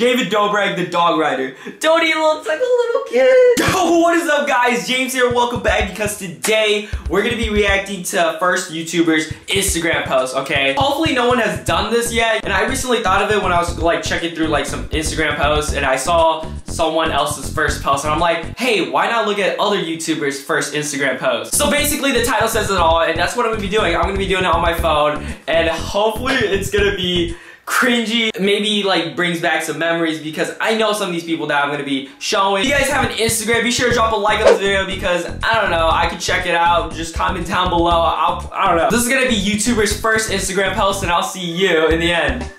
David Dobrik, the dog rider. He looks like a little kid? what is up guys? James here, welcome back because today we're gonna be reacting to first YouTuber's Instagram post, okay? Hopefully no one has done this yet, and I recently thought of it when I was like checking through like some Instagram posts, and I saw someone else's first post, and I'm like, hey, why not look at other YouTubers' first Instagram post? So basically the title says it all, and that's what I'm gonna be doing. I'm gonna be doing it on my phone, and hopefully it's gonna be cringy, maybe like brings back some memories because I know some of these people that I'm gonna be showing. If you guys have an Instagram, be sure to drop a like on this video because I don't know, I can check it out. Just comment down below. I'll, I don't know. This is gonna be YouTuber's first Instagram post and I'll see you in the end.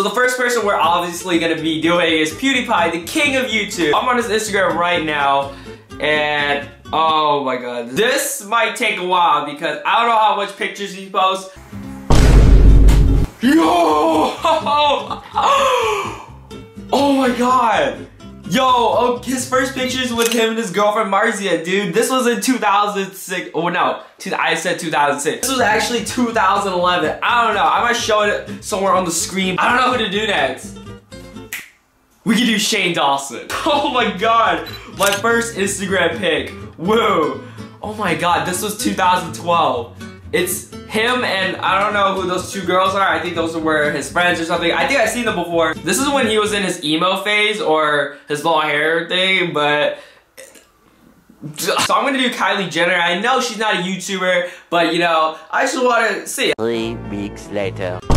So the first person we're obviously gonna be doing is PewDiePie, the king of YouTube. I'm on his Instagram right now and oh my god. This might take a while because I don't know how much pictures he posts. Yo! Oh my god! Yo, oh, his first pictures with him and his girlfriend Marzia, dude. This was in 2006. Oh no, I said 2006. This was actually 2011. I don't know. I might show it somewhere on the screen. I don't know who to do next. We can do Shane Dawson. Oh my god, my first Instagram pic. Whoa. Oh my god, this was 2012. It's him and I don't know who those two girls are. I think those were his friends or something. I think I've seen them before. This is when he was in his emo phase or his long hair thing, but so I'm gonna do Kylie Jenner. I know she's not a YouTuber, but you know, I just wanna see. Three weeks later.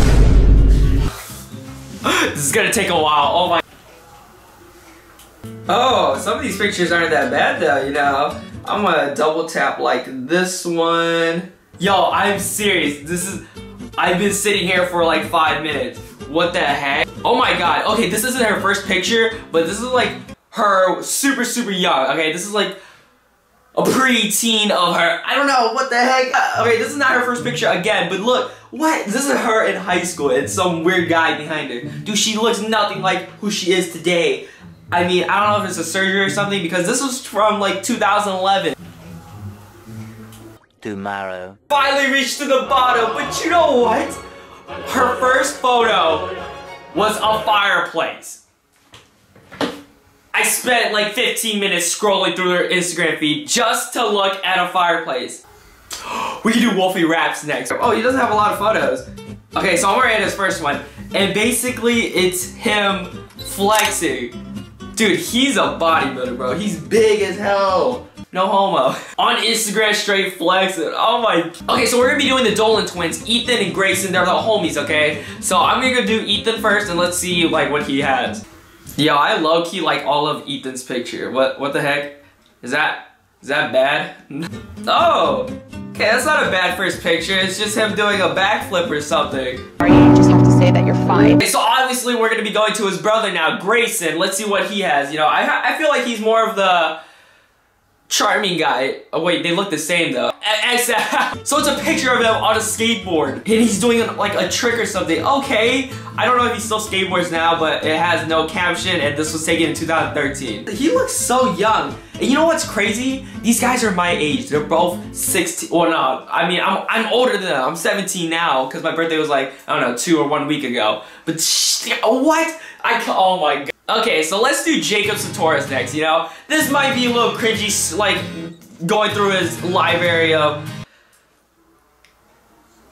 this is gonna take a while. Oh my. Oh, some of these pictures aren't that bad though, you know. I'm gonna double tap like this one. Yo, I'm serious. This is, I've been sitting here for like five minutes. What the heck? Oh my god. Okay, this isn't her first picture, but this is like her super, super young. Okay, this is like a pre-teen of her. I don't know, what the heck? Okay, this is not her first picture again, but look, what? This is her in high school and some weird guy behind her. Dude, she looks nothing like who she is today. I mean, I don't know if it's a surgery or something because this was from like 2011 tomorrow. Finally reached to the bottom, but you know what? Her first photo was a fireplace. I spent like 15 minutes scrolling through her Instagram feed just to look at a fireplace. We can do Wolfie Raps next. Oh, he doesn't have a lot of photos. Okay, so I'm at his first one. And basically, it's him flexing. Dude, he's a bodybuilder, bro. He's big as hell. No homo. On Instagram, straight flexing. Oh my. Okay, so we're gonna be doing the Dolan twins. Ethan and Grayson, they're the homies, okay? So I'm gonna go do Ethan first and let's see like what he has. Yo, I low-key like all of Ethan's picture. What what the heck? Is that is that bad? oh! Okay, that's not a bad first picture. It's just him doing a backflip or something. You just have to say that you're fine. Okay, so obviously we're gonna be going to his brother now, Grayson. Let's see what he has. You know, I I feel like he's more of the charming guy. Oh wait, they look the same though. so it's a picture of him on a skateboard. And he's doing like a trick or something. Okay, I don't know if he still skateboards now, but it has no caption and this was taken in 2013. He looks so young. And you know what's crazy? These guys are my age. They're both 16, well no, I mean, I'm, I'm older than them. I'm 17 now because my birthday was like, I don't know, two or one week ago. But what? I, oh my god. Okay, so let's do Jacob Sartorius next, you know? This might be a little cringy, like, going through his library of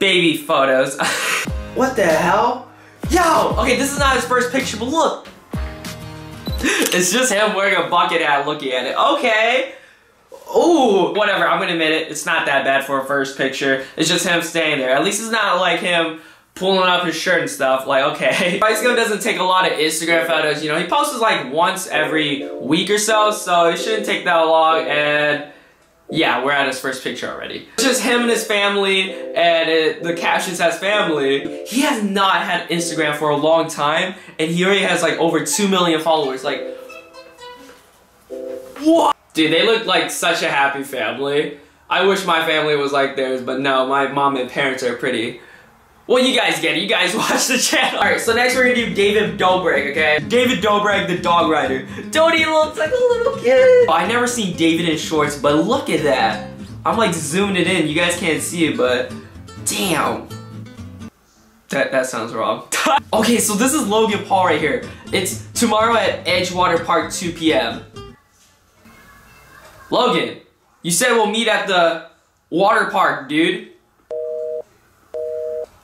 baby photos. what the hell? Yo! Okay, this is not his first picture, but look! it's just him wearing a bucket hat looking at it. Okay! Ooh, whatever, I'm gonna admit it. It's not that bad for a first picture. It's just him staying there. At least it's not like him pulling off his shirt and stuff. Like, okay. Bicycle doesn't take a lot of Instagram photos. You know, he posts like once every week or so, so it shouldn't take that long. And yeah, we're at his first picture already. It's just him and his family, and it, the caption says family. He has not had Instagram for a long time, and he already has like over 2 million followers. Like, what? Dude, they look like such a happy family. I wish my family was like theirs, but no, my mom and parents are pretty well, you guys get it. You guys watch the channel. Alright, so next we're gonna do David Dobrik, okay? David Dobrik, the dog rider. Don't he looks like a little kid? I never seen David in shorts, but look at that. I'm like zooming it in. You guys can't see it, but damn. That that sounds wrong. okay, so this is Logan Paul right here. It's tomorrow at Edgewater Park 2 p.m. Logan, you said we'll meet at the water park, dude.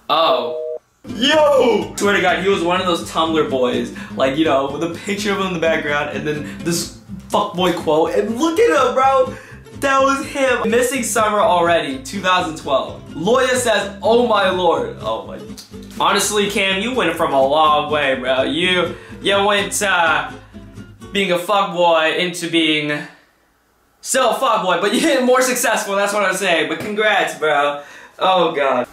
Oh. Yo! Swear to God, he was one of those Tumblr boys. Like, you know, with a picture of him in the background and then this fuckboy quote. And look at him, bro! That was him. Missing Summer already, 2012. Loya says, oh my lord. Oh my. Honestly, Cam, you went from a long way, bro. You, you went, uh, being a fuckboy into being still a fuckboy, but you're more successful, that's what I'm saying. But congrats, bro. Oh god.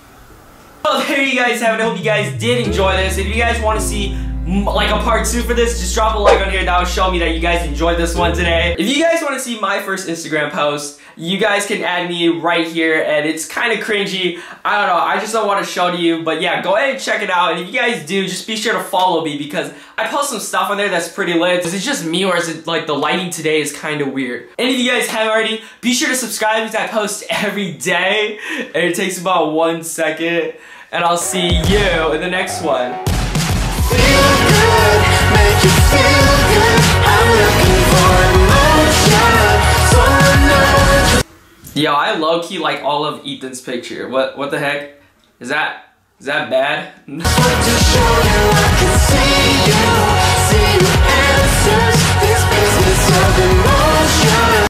Well, there you guys have it. I hope you guys did enjoy this. If you guys want to see like a part two for this, just drop a like on here. That will show me that you guys enjoyed this one today. If you guys want to see my first Instagram post, you guys can add me right here and it's kind of cringy. I don't know, I just don't want to show to you, but yeah, go ahead and check it out. And if you guys do, just be sure to follow me because I post some stuff on there that's pretty lit. Is it just me or is it like the lighting today is kind of weird? And if you guys haven't already, be sure to subscribe because I post every day and it takes about one second. And I'll see you in the next one. Yo, I low key like all of Ethan's picture. What what the heck? Is that is that bad?